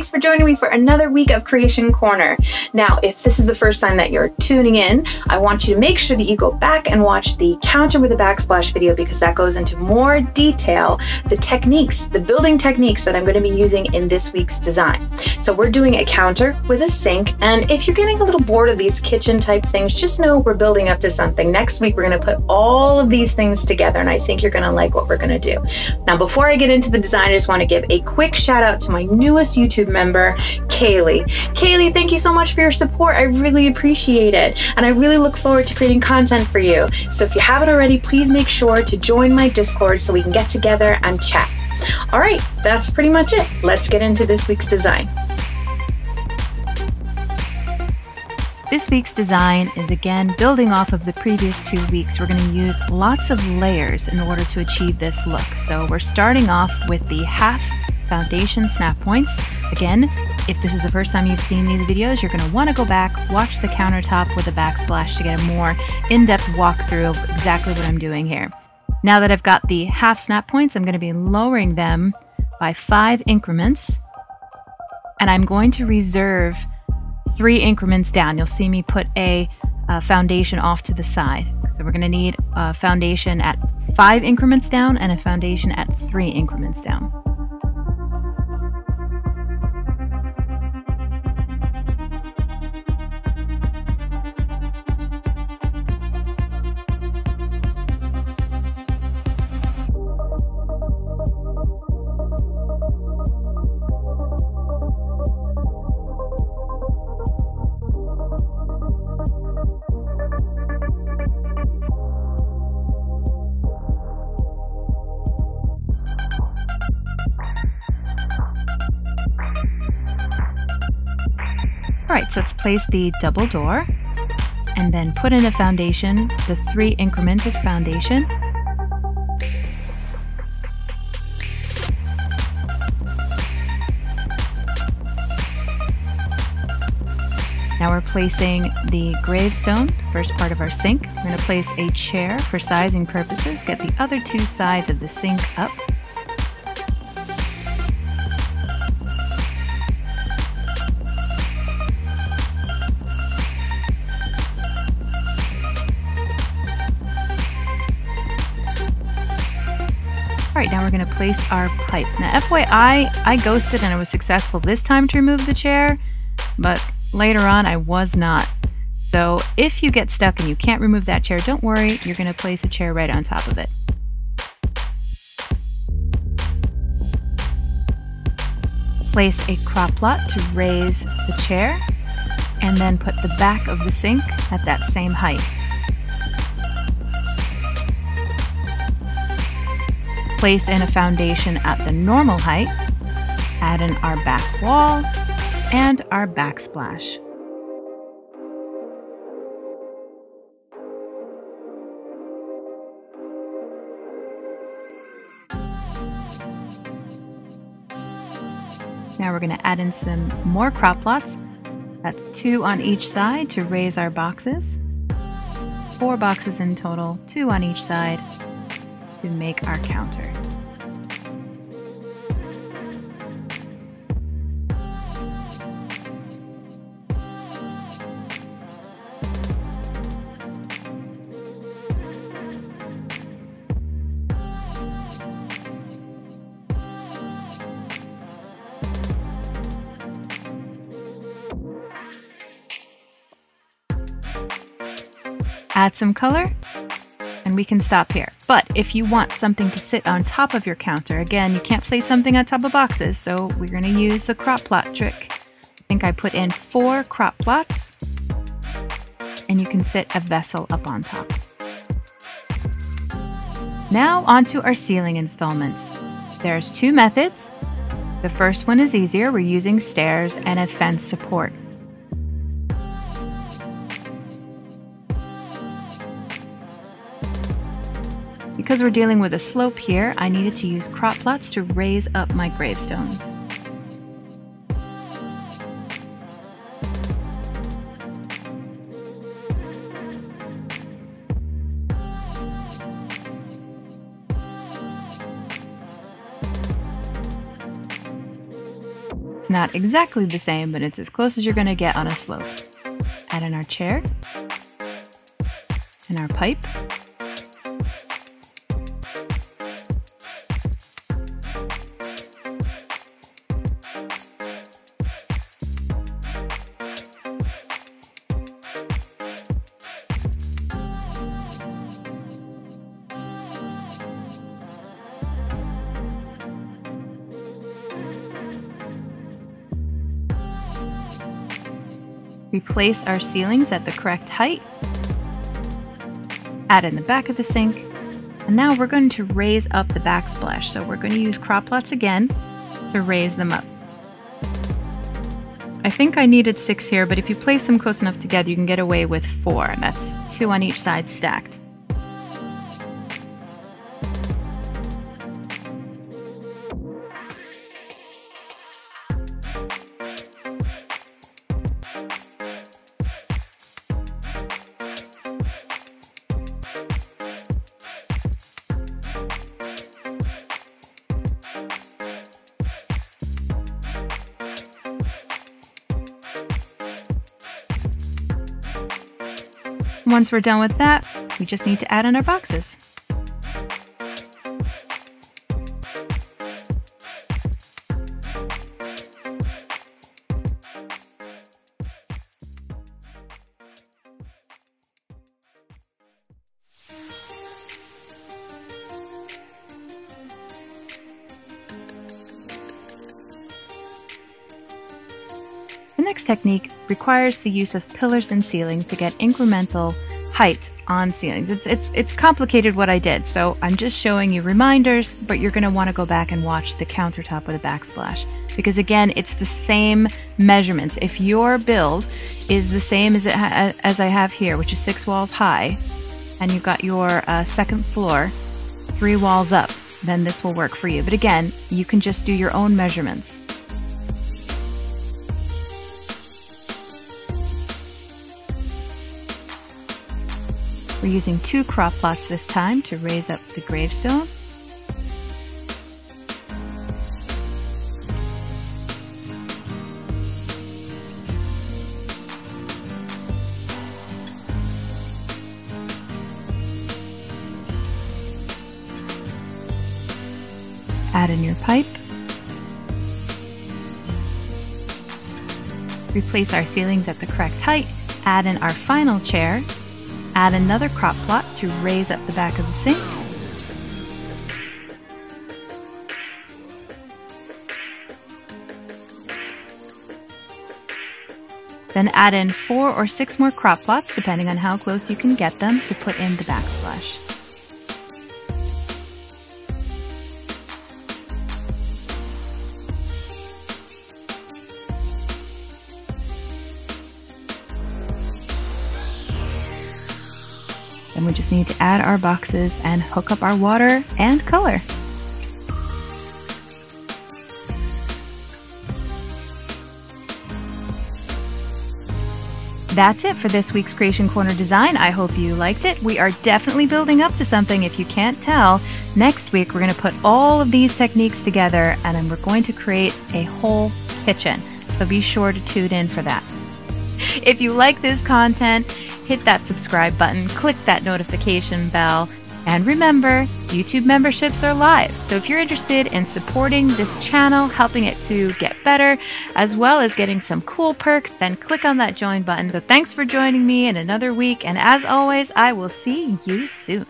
Thanks for joining me for another week of Creation Corner. Now, if this is the first time that you're tuning in, I want you to make sure that you go back and watch the counter with a backsplash video because that goes into more detail the techniques, the building techniques that I'm going to be using in this week's design. So we're doing a counter with a sink, and if you're getting a little bored of these kitchen type things, just know we're building up to something. Next week, we're going to put all of these things together, and I think you're going to like what we're going to do. Now, before I get into the design, I just want to give a quick shout out to my newest YouTube member, Kaylee. Kaylee, thank you so much for your support. I really appreciate it. And I really look forward to creating content for you. So if you haven't already, please make sure to join my Discord so we can get together and chat. All right, that's pretty much it. Let's get into this week's design. This week's design is again building off of the previous two weeks. We're going to use lots of layers in order to achieve this look. So we're starting off with the half foundation snap points. Again, if this is the first time you've seen these videos, you're going to want to go back, watch the countertop with a backsplash to get a more in-depth walkthrough of exactly what I'm doing here. Now that I've got the half snap points, I'm going to be lowering them by five increments. And I'm going to reserve three increments down. You'll see me put a, a foundation off to the side. So we're going to need a foundation at five increments down and a foundation at three increments down. So let's place the double door and then put in a foundation, the three incremented foundation. Now we're placing the gravestone, first part of our sink. We're going to place a chair for sizing purposes, get the other two sides of the sink up. We're going to place our pipe. Now FYI, I ghosted and I was successful this time to remove the chair, but later on I was not. So if you get stuck and you can't remove that chair, don't worry, you're going to place a chair right on top of it. Place a crop plot to raise the chair, and then put the back of the sink at that same height. Place in a foundation at the normal height, add in our back wall and our backsplash. Now we're going to add in some more crop plots. That's two on each side to raise our boxes. Four boxes in total, two on each side to make our counter. Add some color and we can stop here. But if you want something to sit on top of your counter, again, you can't place something on top of boxes, so we're going to use the crop plot trick. I think I put in four crop plots, and you can sit a vessel up on top. Now onto our ceiling installments. There's two methods. The first one is easier. We're using stairs and a fence support. Because we're dealing with a slope here, I needed to use crop plots to raise up my gravestones. It's not exactly the same, but it's as close as you're going to get on a slope. Add in our chair and our pipe. Replace our ceilings at the correct height. Add in the back of the sink. And now we're going to raise up the backsplash. So we're going to use Croplots again to raise them up. I think I needed six here, but if you place them close enough together, you can get away with four. That's two on each side stacked. Once we're done with that, we just need to add in our boxes. Next technique requires the use of pillars and ceilings to get incremental height on ceilings. It's, it's, it's complicated what I did, so I'm just showing you reminders, but you're going to want to go back and watch the countertop with a backsplash. Because again, it's the same measurements. If your build is the same as, it as I have here, which is six walls high, and you've got your uh, second floor three walls up, then this will work for you. But again, you can just do your own measurements. We're using two crop Croplots this time to raise up the gravestone. Add in your pipe. Replace our ceilings at the correct height. Add in our final chair Add another crop plot to raise up the back of the sink. Then add in four or six more crop plots depending on how close you can get them, to put in the backsplash. Then we just need to add our boxes and hook up our water and color. That's it for this week's Creation Corner design. I hope you liked it. We are definitely building up to something if you can't tell. Next week, we're going to put all of these techniques together and we're going to create a whole kitchen. So be sure to tune in for that. If you like this content, hit that subscribe button, click that notification bell, and remember, YouTube memberships are live. So if you're interested in supporting this channel, helping it to get better, as well as getting some cool perks, then click on that join button. So thanks for joining me in another week. And as always, I will see you soon.